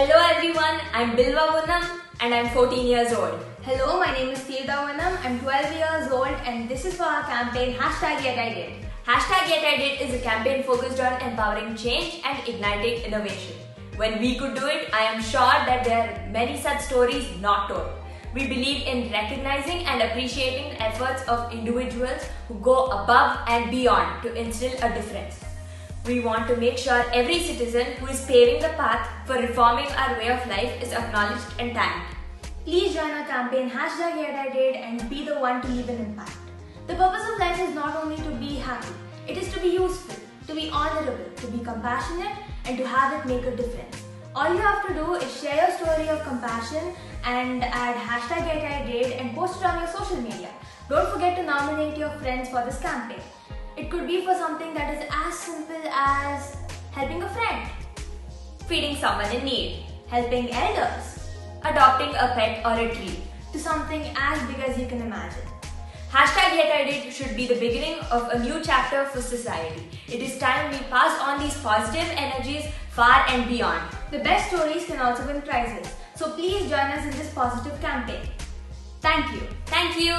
Hello everyone, I'm Bilvoa Vunnam and I'm 14 years old. Hello, my name is Teerdha Vunnam. I'm 12 years old and this is for our campaign Hashtag Yet I Did. Hashtag Yet I Did is a campaign focused on empowering change and igniting innovation. When we could do it, I am sure that there are many such stories not told. We believe in recognizing and appreciating the efforts of individuals who go above and beyond to instill a difference. We want to make sure every citizen who is paving the path for reforming our way of life is acknowledged and thanked. Please join our campaign Hashtag Did and be the one to leave an impact. The purpose of life is not only to be happy, it is to be useful, to be honorable, to be compassionate, and to have it make a difference. All you have to do is share your story of compassion and add hashtag Did and post it on your social media. Don't forget to nominate your friends for this campaign. It could be for something that is as simple as helping a friend, Feeding someone in need, helping elders, adopting a pet or a tree. to something as big as you can imagine. Hashtag Yet I Did should be the beginning of a new chapter for society. It is time we pass on these positive energies far and beyond. The best stories can also win prizes, so please join us in this positive campaign. Thank you. Thank you.